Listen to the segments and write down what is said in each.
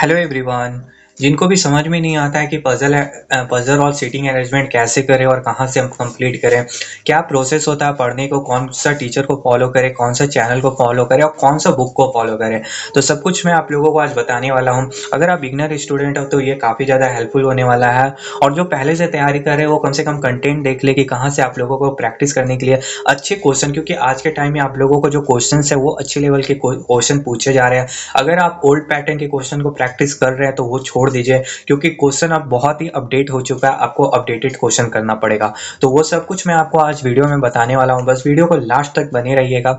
hello everyone. जिनको भी समझ में नहीं आता है कि पजल पजल और सीटिंग अरेंजमेंट कैसे करें और कहाँ से हम कंप्लीट करें, क्या प्रोसेस होता है पढ़ने को, कौन सा टीचर को फॉलो करें, कौन सा चैनल को फॉलो करें और कौन सा बुक को फॉलो करें। तो सब कुछ मैं आप लोगों को आज बताने वाला हूँ। अगर आप बिगनर स्टूडेंट हो तो ये काफ़ी ज़्यादा हेल्पफुल होने वाला है और जो पहले से तैयारी करे वो कम से कम कंटेंट देख ले कि कहाँ से आप लोगों को प्रैक्टिस करने के लिए अच्छे क्वेश्चन क्योंकि आज के टाइम में आप लोगों को जो क्वेश्चन है वो अच्छे लेवल के क्वेश्चन पूछे जा रहे हैं। अगर आप ओल्ड पैटर्न के क्वेश्चन को प्रैक्टिस कर रहे हैं तो वो छोड़ दीजिए, क्योंकि क्वेश्चन अब बहुत ही अपडेट हो चुका है, आपको अपडेटेड क्वेश्चन करना पड़ेगा। तो वो सब कुछ मैं आपको आज वीडियो में बताने वाला हूँ। बस वीडियो को लास्ट तक बने रहिएगा।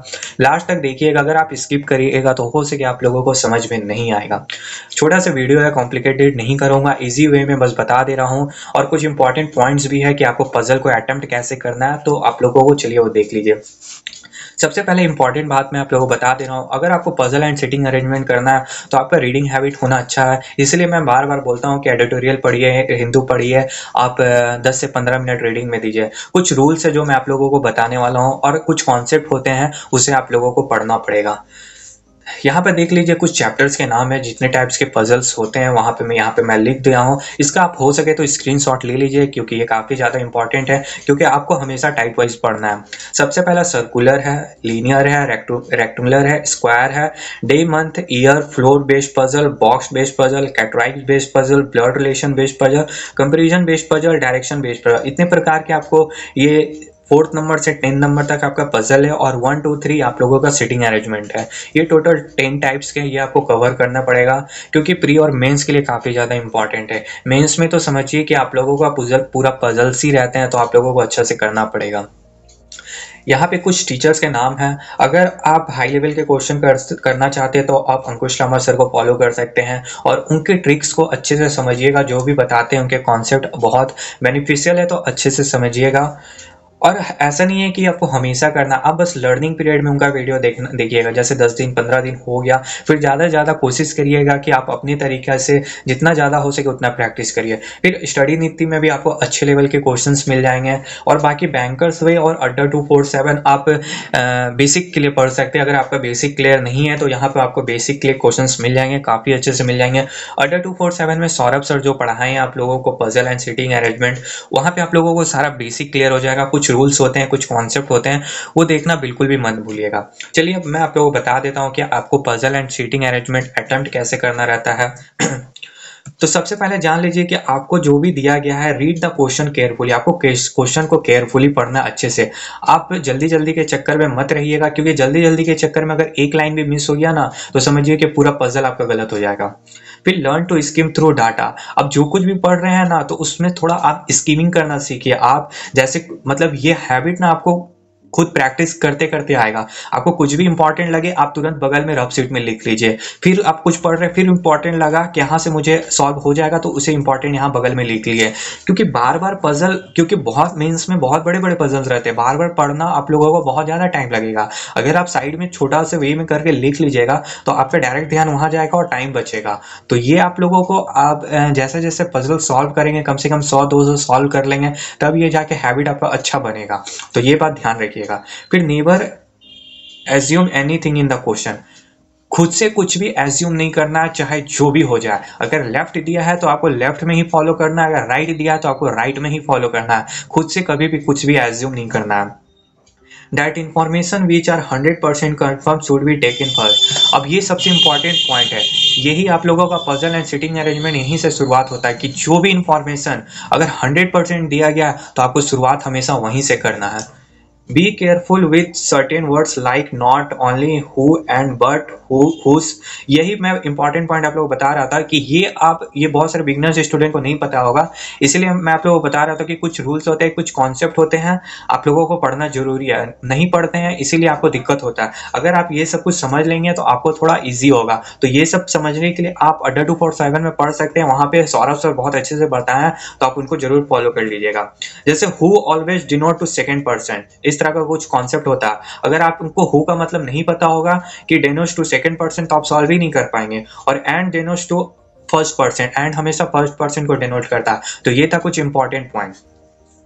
लास्ट तक देखिएगा, अगर आप स्किप करिएगा तो हो सके आप लोगों को समझ में नहीं आएगा। छोटा सा वीडियो है कॉम्प्लिकेटेड नहीं करूँगा ईजी वे में बस बता दे रहा हूँ। और कुछ इंपॉर्टेंट पॉइंट्स भी है कि आपको पजल को अटेम्प्ट कैसे करना है तो आप लोगों को चलिए वो देख लीजिए। सबसे पहले इंपॉर्टेंट बात मैं आप लोगों को बता दे रहा हूँ। अगर आपको पजल एंड सिटिंग अरेंजमेंट करना है तो आपका रीडिंग हैबिट होना अच्छा है। इसलिए मैं बार बार बोलता हूँ कि एडिटोरियल पढ़िए, हिंदू पढ़िए, आप दस से पंद्रह मिनट रीडिंग में दीजिए। कुछ रूल्स है जो मैं आप लोगों को बताने वाला हूँ और कुछ कॉन्सेप्ट होते हैं, उसे आप लोगों को पढ़ना पड़ेगा। यहाँ पर देख लीजिए, कुछ चैप्टर्स के नाम है, जितने टाइप्स के पजल्स होते हैं, वहाँ पे मैं, यहाँ पे मैं लिख दिया हूँ। इसका आप हो सके तो स्क्रीनशॉट ले लीजिए, क्योंकि ये काफ़ी ज़्यादा इंपॉर्टेंट है, क्योंकि आपको हमेशा टाइप वाइज पढ़ना है। सबसे पहला सर्कुलर है लीनियर है रेक्टुलर है स्क्वायर है day month year floor based puzzle box based puzzle Cartwright based puzzle blood relation based puzzle comparison based puzzle direction based puzzle इतने प्रकार के आपको ये फोर्थ नंबर से टेन नंबर तक आपका पजल है और वन टू थ्री आप लोगों का सिटिंग अरेंजमेंट है। ये टोटल टेन टाइप्स के ये आपको कवर करना पड़ेगा, क्योंकि प्री और मेंस के लिए काफ़ी ज़्यादा इंपॉर्टेंट है। मेंस में तो समझिए कि आप लोगों का पूरा पजल्स ही रहते हैं तो आप लोगों को अच्छा से करना पड़ेगा। यहाँ पे कुछ टीचर्स के नाम हैं। अगर आप हाई लेवल के क्वेश्चन कर, करना चाहते हैं तो आप अंकुश लामा सर को फॉलो कर सकते हैं और उनके ट्रिक्स को अच्छे से समझिएगा, जो भी बताते हैं उनके कॉन्सेप्ट बहुत बेनिफिशियल है तो अच्छे से समझिएगा। और ऐसा नहीं है कि आपको हमेशा करना, आप बस लर्निंग पीरियड में उनका वीडियो देखना, देखिएगा। जैसे दस दिन, पंद्रह दिन हो गया, फिर ज़्यादा से ज़्यादा कोशिश करिएगा कि आप अपने तरीके से जितना ज़्यादा हो सके उतना प्रैक्टिस करिए। फिर स्टडी नीति में भी आपको अच्छे लेवल के क्वेश्चन मिल जाएँगे और बाकी बैंकर्स वे और अड्डा टू फोर सेवन आप बेसिक के लिए पढ़ सकते हैं। अगर आपका बेसिक क्लियर नहीं है तो यहाँ पर आपको बेसिक क्लियर क्वेश्चन मिल जाएँगे, काफ़ी अच्छे से मिल जाएँगे। अड्डा टू फोर सेवन में सौरभ सर जो पढ़ाएँ आप लोगों को पजल एंड सिटिंग अरेंजमेंट वहाँ पर आप लोगों को सारा बेसिक क्लियर हो जाएगा। कुछ रूल्स होते हैं, कुछ कॉन्सेप्ट होते हैं, वो देखना बिल्कुल भी मत भूलिएगा। चलिए अब मैं आप लोगों को बता देता हूँ कि आपको puzzle and seating arrangement attempt कैसे करना रहता है। तो सबसे पहले जान लीजिए कि आपको जो भी दिया गया है रीड द क्वेश्चन केयरफुली आपको क्वेश्चन को केयरफुली पढ़ना अच्छे से। आप जल्दी जल्दी के चक्कर में मत रहिएगा, क्योंकि जल्दी जल्दी के चक्कर में अगर एक लाइन भी मिस हो गया ना तो समझिए कि पूरा पजल आपका गलत हो जाएगा। फिर learn to skim through data अब जो कुछ भी पढ़ रहे हैं ना तो उसमें थोड़ा आप स्कीमिंग करना सीखिए। आप जैसे मतलब ये हैबिट ना आपको खुद प्रैक्टिस करते करते आएगा। आपको कुछ भी इंपॉर्टेंट लगे, आप तुरंत बगल में रफ सीट में लिख लीजिए। फिर आप कुछ पढ़ रहे, फिर इंपॉर्टेंट लगा कि यहाँ से मुझे सॉल्व हो जाएगा तो उसे इंपॉर्टेंट यहाँ बगल में लिख लीजिए। क्योंकि बार बार पजल क्योंकि बहुत मीन्स में बहुत बड़े बड़े पजल्स रहते हैं। बार बार पढ़ना आप लोगों को बहुत ज़्यादा टाइम लगेगा। अगर आप साइड में छोटा से वे में करके लिख लीजिएगा तो आपका डायरेक्ट ध्यान वहाँ जाएगा और टाइम बचेगा। तो ये आप लोगों को आप जैसे जैसे पजल सॉल्व करेंगे, कम से कम सौ, दो सौ सॉल्व कर लेंगे, तब ये जाके हैबिट आपका अच्छा बनेगा। तो ये बात ध्यान रखिए रखिएगा। फिर never assume anything in the question खुद से कुछ भी एज्यूम नहीं करना, चाहे जो भी हो जाए। अगर लेफ़्ट दिया है तो आपको लेफ़्ट में ही फॉलो करना है। अगर राइट right दिया है तो आपको राइट right में ही फॉलो करना है। खुद से कभी भी कुछ भी एज्यूम नहीं करना that information which are hundred percent confirm should be taken first अब ये सबसे इंपॉर्टेंट पॉइंट है। यही आप लोगों का पजल एंड सिटिंग अरेंजमेंट यहीं से शुरुआत होता है कि जो भी इंफॉर्मेशन अगर हंड्रेड परसेंट दिया गया तो आपको शुरुआत हमेशा वहीं से करना है। Be careful with certain words like not, only, who, and, but, who, whose. यही मैं इंपॉर्टेंट पॉइंट आप लोगों को बता रहा था कि ये आप, ये बहुत सारे बिगनर्स स्टूडेंट को नहीं पता होगा। इसलिए मैं आप लोगों को बता रहा था कि कुछ रूल्स होते हैं, कुछ कॉन्सेप्ट होते हैं। आप लोगों को पढ़ना ज़रूरी है, नहीं पढ़ते हैं, इसीलिए आपको दिक्कत होता है। अगर आप ये सब कुछ समझ लेंगे तो आपको थोड़ा ईजी होगा। तो ये सब समझने के लिए आप अड्डा टू फोर सेवन में पढ़ सकते हैं। वहाँ पे सौरभ सर बहुत अच्छे से बताए तो आप उनको ज़रूर फॉलो कर लीजिएगा। जैसे who always denote to second person इस तरह का कुछ कॉन्सेप्ट होता। है अगर आप उनको हु का मतलब नहीं पता होगा कि डेनोस टू सेकेंड पर्सन तो आप सॉल्व ही नहीं कर पाएँगे। और and denotes to first person and हमेशा फ़र्स्ट पर्सन को डेनोट करता। है तो ये था कुछ इंपॉर्टेंट पॉइंट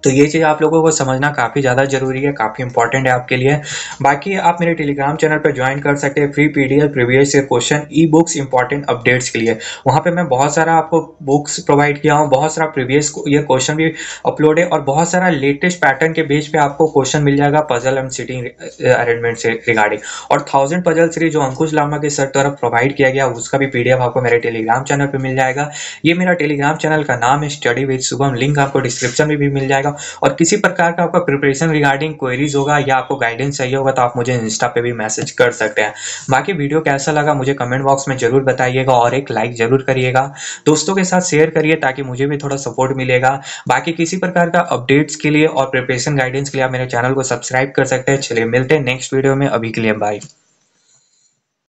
तो ये चीज़ आप लोगों को समझना काफ़ी ज़्यादा ज़रूरी है, काफ़ी इंपॉर्टेंट है आपके लिए। बाकी आप मेरे टेलीग्राम चैनल पर ज्वाइन कर सकते हैं free P D F previous question E books important updates के लिए। वहाँ पर मैं बहुत सारा आपको बुक्स प्रोवाइड किया हूँ, बहुत सारा प्रीवियस ईयर क्वेश्चन भी अपलोड है और बहुत सारा लेटेस्ट पैटर्न के बेस पे आपको क्वेश्चन मिल जाएगा पजल एंड सिटिंग अरेंजमेंट से रिगार्डिंग और थाउज़ेंड पजल सीरीज़ जो अंकुश लामा के सर तरफ़ प्रोवाइड किया गया, उसका भी पीडीएफ आपको मेरे टेलीग्राम चैनल पर मिल जाएगा। ये मेरा टेलीग्राम चैनल का नाम है स्टडी विद शुभम लिंक आपको डिस्क्रिप्शन में भी मिल जाएगा। और किसी प्रकार का आपका प्रिपरेशन रिगार्डिंग क्वेरीज होगा या आपको गाइडेंस चाहिए होगा तो आप मुझे इंस्टा पे भी मैसेज कर सकते हैं। बाकी वीडियो कैसा लगा मुझे कमेंट बॉक्स में ज़रूर बताइएगा और एक लाइक ज़रूर करिएगा। दोस्तों के साथ शेयर करिए ताकि मुझे भी थोड़ा सपोर्ट मिलेगा। बाकी किसी प्रकार का अपडेट्स के लिए और प्रिपरेशन गाइडेंस के लिए आप मेरे चैनल को सब्सक्राइब कर सकते हैं। चलिए मिलते हैं नेक्स्ट वीडियो में, अभी के लिए बाय